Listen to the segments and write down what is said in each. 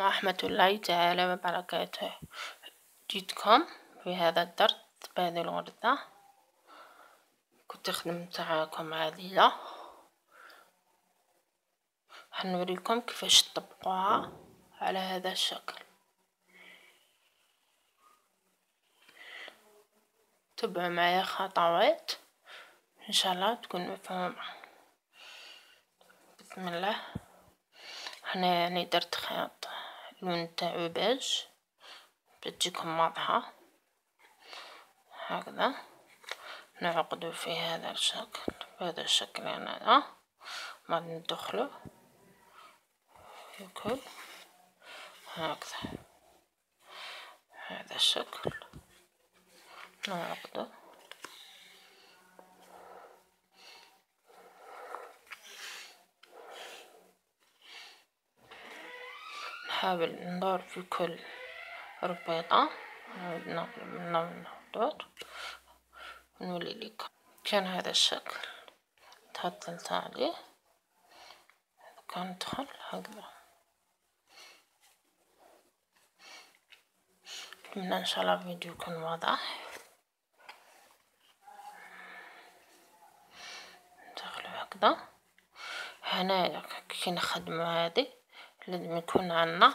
ورحمة الله تعالى وبركاته جيتكم في هذا الدرس بهذه الغرزة كنت خدمت معاكم عادية. حنوريكم كيفاش تطبقوها على هذا الشكل. تبعوا معايا خطوات. إن شاء الله تكون مفهومة. بسم الله. هنا يعني درت خيط اللون تاعو بيج بتجيكم واضحة هكذا. نعقدو في هذا الشكل بهذا الشكل هذا ما ندخلو كل هكذا. هذا الشكل. نعقده. نحاول ندور في كل ربيطة. نقلب من الخطوط ونولي لكم كان هذا الشكل. تهطلت عليه كان ندخل هكذا. أتمنى إن شاء الله الفيديو يكون واضح. ندخلو هكذا. هنايا كي نخدمو هادي. لازم يكون عندنا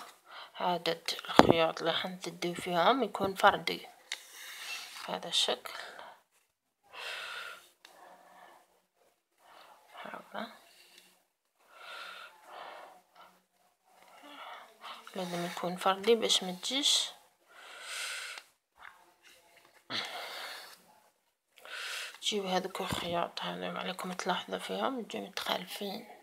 عدد الخيوط اللي حنسدو فيهم يكون فردي. بهذا الشكل. هكذا لازم يكون فردي باش متجيش تجيب هذوك الخياط هذا عليكم تلاحظوا فيهم يجوا متخالفين.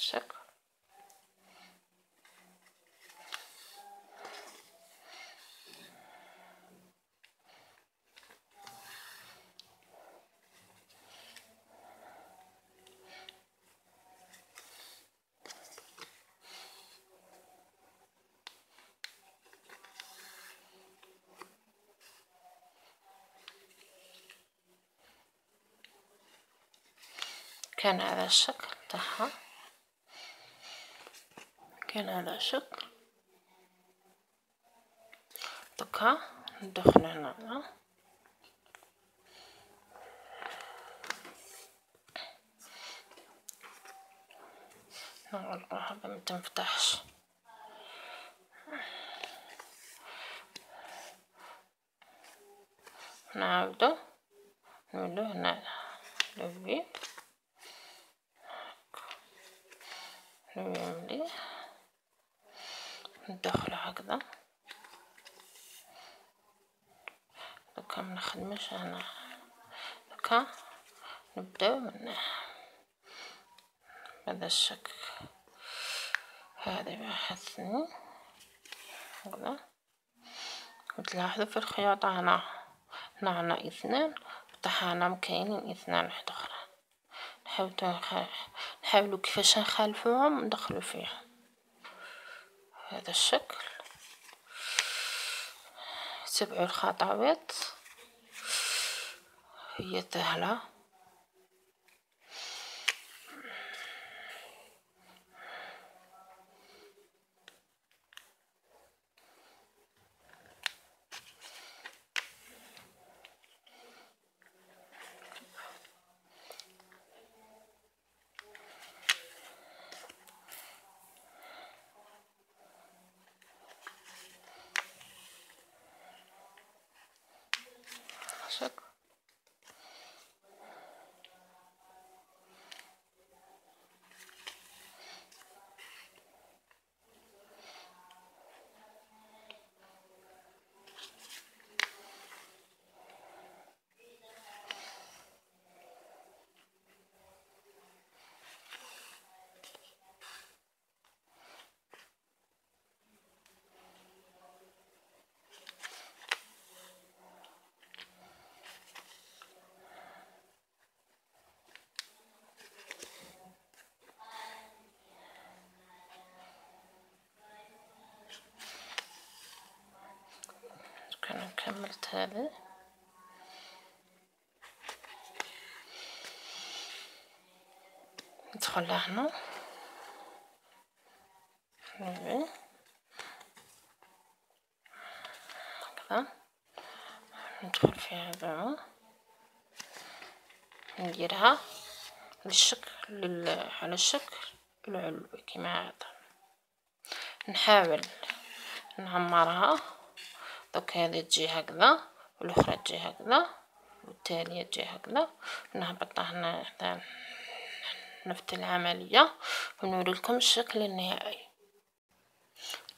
الشكل كان هذا الشكل تاعها كان هذا الشكل دوكا ندخل هنا. نغلقوها ما تنفتحش. نعاودو نولو هنا لوي لوي مليح؟ ندخلو هكذا. دوكا منخدمش هنا. دوكا نبداو من بهذا الشكل. هذا واحد اثنين. هكذا. وتلاحظوا في الخياطة هنا. هنا عنا اثنان. وتحنا مكاينين اثنان واحد أخرى. نحاولوا نحاولوا كيفاش نخالفوهم ندخلوا فيهم. هذا الشكل. تبعوا الخطوات. هي سهله شكل كملت هذه ندخل هنا هكذا ندخل في هذا نديرها للشكل على الشكل العلوي كما هذا نحاول نعمرها دوك هذه تجي هكذا والأخرى تجي هكذا والتالية تجي هكذا. نهبطها هنا نفس العملية ونوري لكم الشكل النهائي.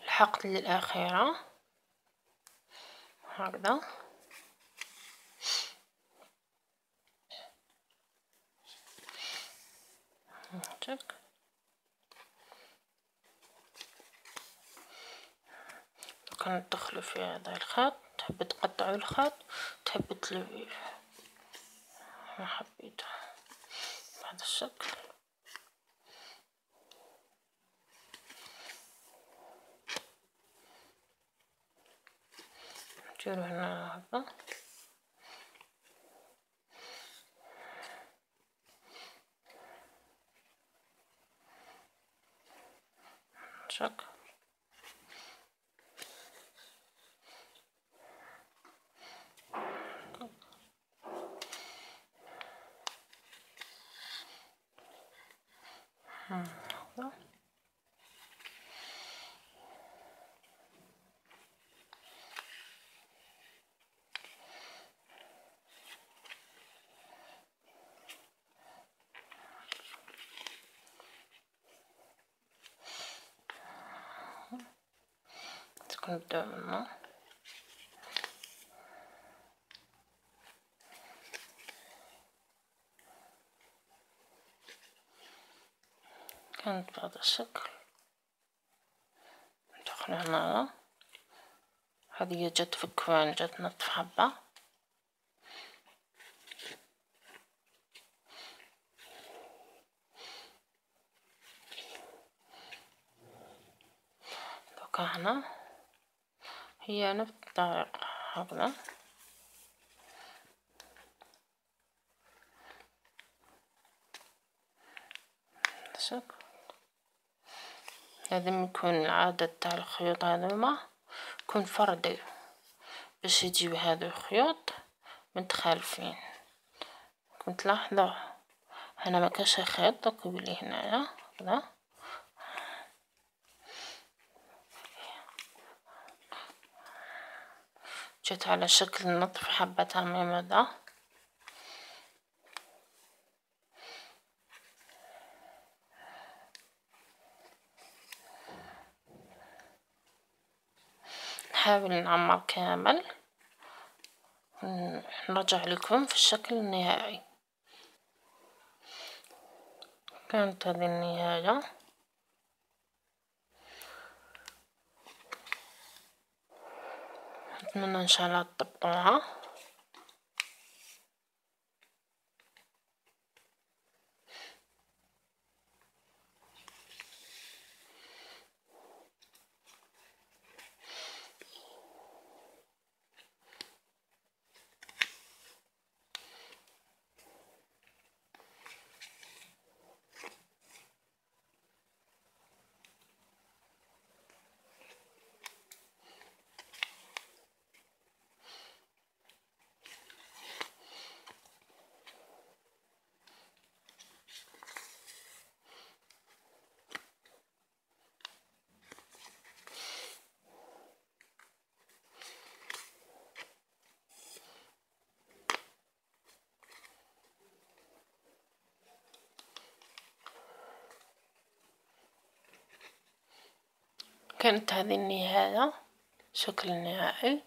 لحقت للأخيرة. هكذا. شك كان تدخلوا في هذا الخط تحب تقطعوا الخط تحب تلوي ما حبيت بهذا الشكل. نديرو هنا هكذا شك. منه كانت بهذا الشكل. ندخل هنا. هذه جت في الكوان جت نصف حبة. دوكا هنا. هي نفس الطريقة هكذا. شكل لازم يكون العدد تاع الخيوط هذوما يكون فردي باش يجيو هذو الخيوط متخالفين. كنت تلاحظوا هنا ما كاش خيط دوك يولي هنايا هكذا. جت على شكل نطف حبة تمام هذا نحاول نعمر كامل. نرجع لكم في الشكل النهائي. كانت هذه النهاية. أتمنى إن شاء الله تطبقوها. كانت هذه النهاية. شكل النهائي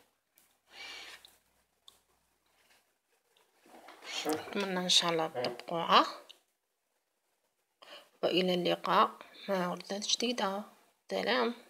أتمنى إن شاء الله تطبقوها وإلى اللقاء مع وردات جديدة. سلام.